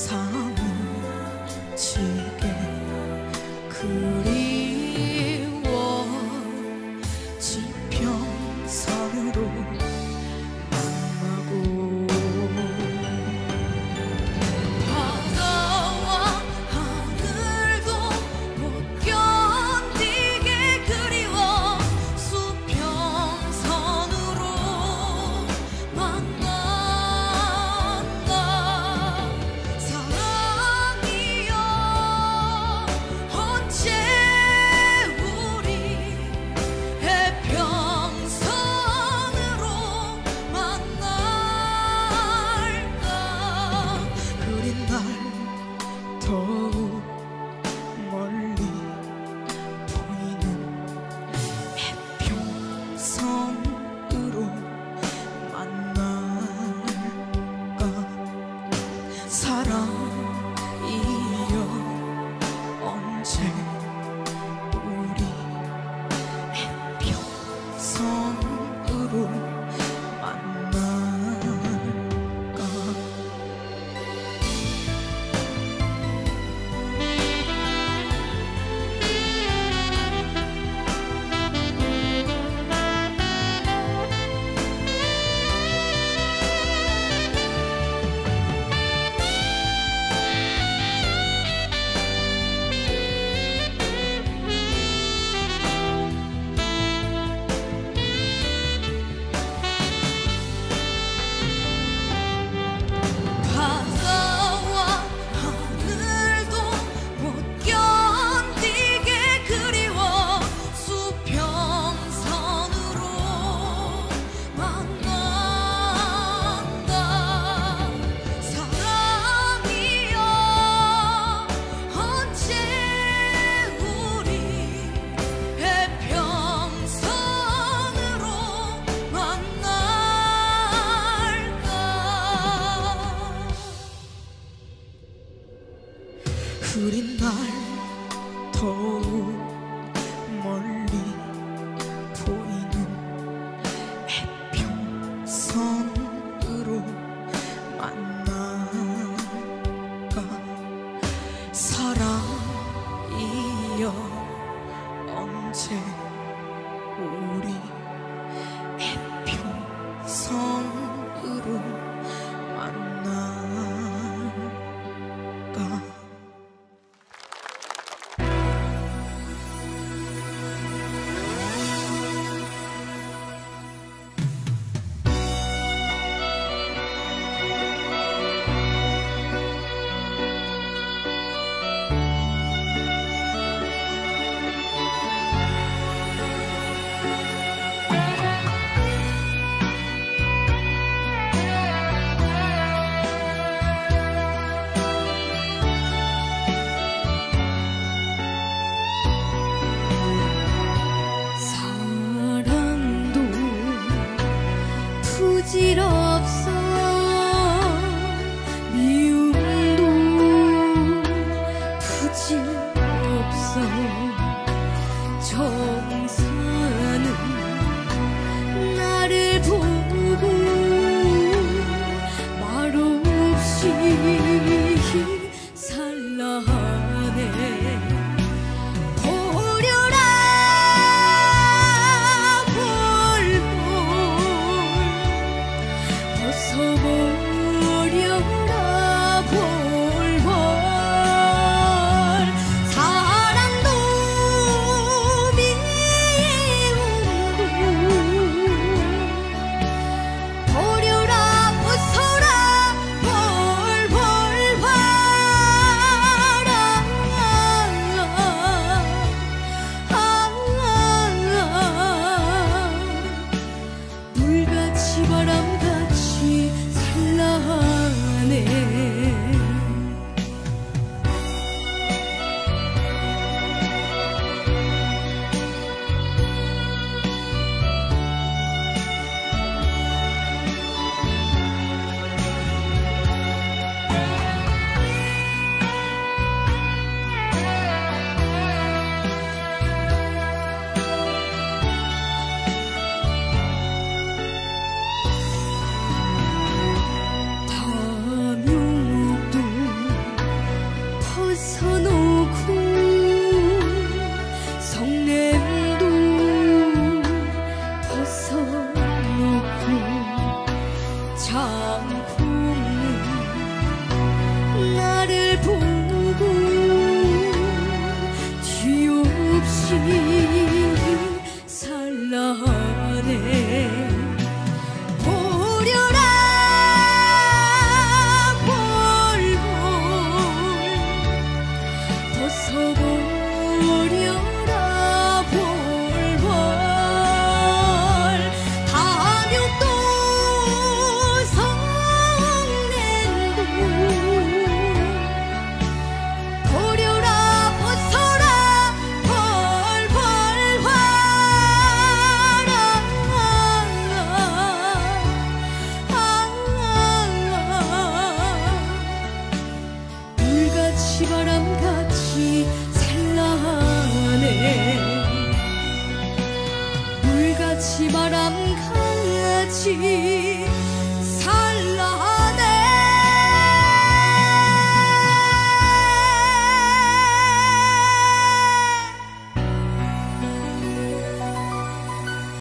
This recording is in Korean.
세상을 지금 그린 날 더욱 멀리 보이는 해평선으로 만나가 사랑 口六層 보고 뒤없이 心